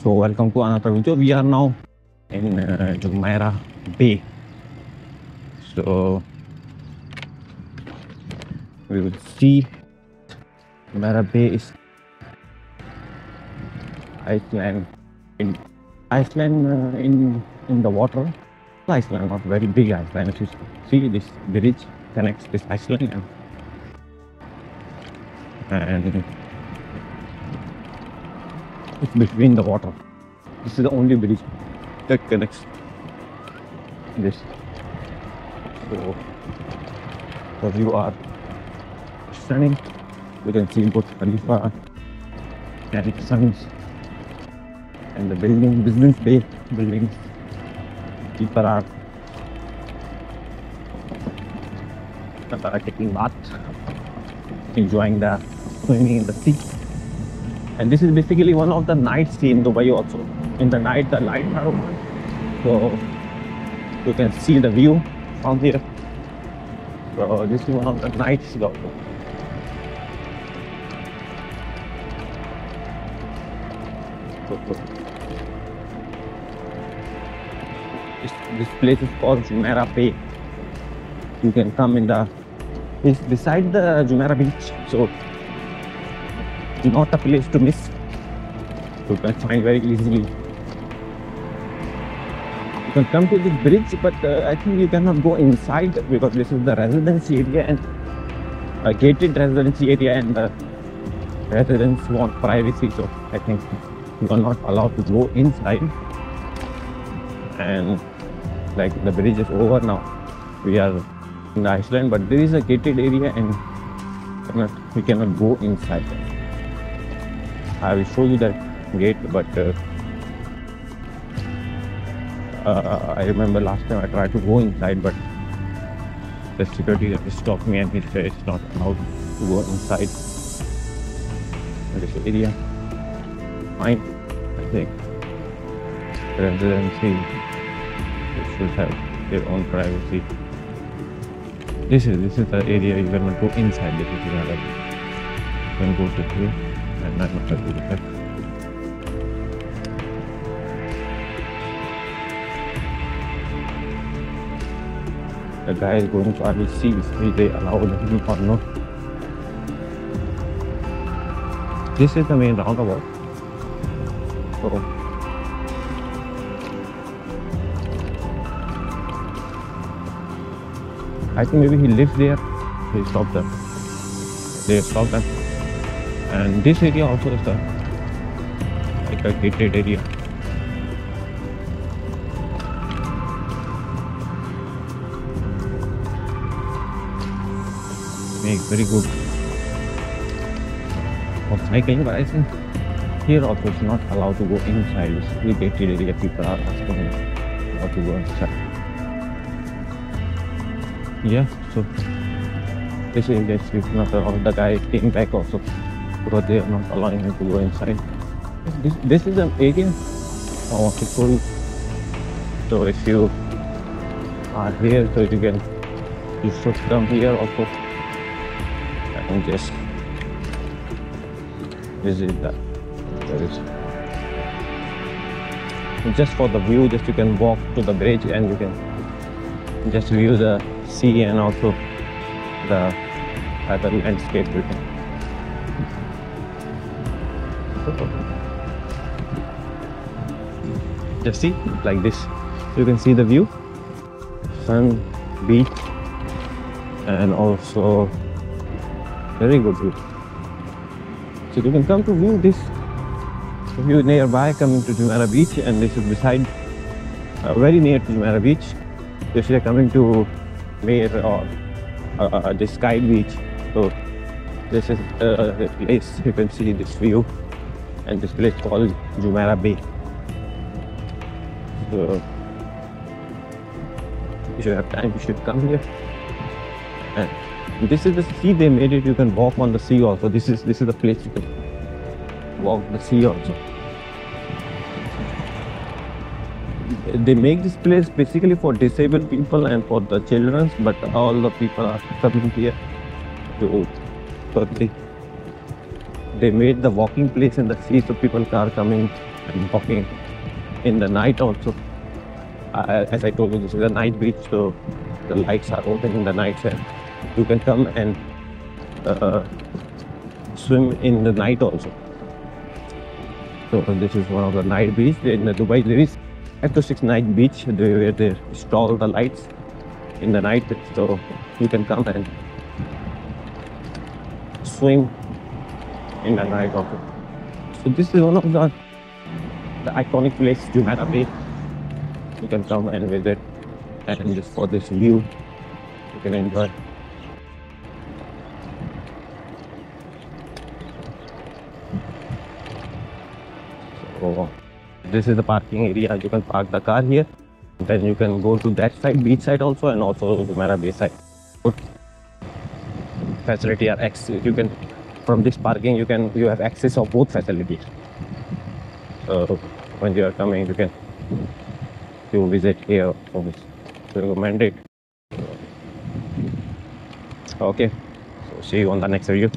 So welcome to another video. We are now in uh, Jumeirah Bay. So we will see Jumeirah Bay is Iceland in Iceland uh, in in the water. Iceland, not very big Iceland. If you see this bridge connects this Iceland and between the water. This is the only bridge that connects this. So the view are stunning. You can see Burj Khalifa and its suns and the building, business bay buildings. People are, people are taking bath, enjoying the swimming in the sea. And this is basically one of the night scene in Dubai also. In the night, the lights are on. So you can see the view from here. So this is one of the night scenes also. So, so this, this place is called Jumeirah Bay. You can come in the, it's beside the Jumeirah beach. So not a place to miss. You can find very easily. You can come to this bridge, but uh, I think you cannot go inside because this is the residence area and a gated residence area, and the residents want privacy. So I think you are not allowed to go inside. And like the bridge is over now, we are in Iceland, but there is a gated area and cannot, we cannot go inside. I will show you that gate, but uh, uh, I remember last time I tried to go inside, but the security guard stopped me and he said it's not allowed to go inside this area. Fine, I think. Residency should have their own privacy. This is this is the area you cannot go inside. This is like you can go to here and I'm not going to do that. The guy is going to I will see if they allow him or not. This is the main roundabout. So I think maybe he lives there. He stopped them. They stopped them and this area also is a like a gated area. Make very good. For cycling but I think here also it's not allowed to go inside. It's really gated area. People are asking how to go inside. Yeah so this is not allowed the guy came back also because they are not allowing to go inside. This, this is an area to you. So if you are here, so you can you should come here also and just visit that. There is just for the view, just you can walk to the bridge and you can just view the sea and also the uh, other landscape you can just see like this. You can see the view. Sun beach and also very good view. So you can come to view this view nearby coming to Jumeirah beach and this is beside uh, very near to Jumeirah beach. If you're coming to Mayor or uh, uh, the sky beach. So this is uh, the place you can see this view and this place called Jumeirah Bay. So if you have time, you should come here. And this is the sea they made it. You can walk on the sea also. This is this is the place you can walk the sea also. They make this place basically for disabled people and for the children, but all the people are coming here to so they made the walking place in the sea so people are coming and walking in the night also. Uh, as I told you, this is a night beach, so the lights are open in the night, and you can come and uh, swim in the night also. So this is one of the night beach in the Dubai. There is five to six night beach where they install the lights in the night, so you can come and swim in the night also. So this is one of the the iconic place Jumeirah Bay. You can come and visit and just for this view you can enjoy. So this is the parking area. You can park the car here. Then you can go to that side, beach side also, and also Jumeirah Bay side. Good facility are X. You can from this parking you can you have access of both facilities. So when you are coming, you can you visit here. Always recommend it. Okay. So see you on the next video.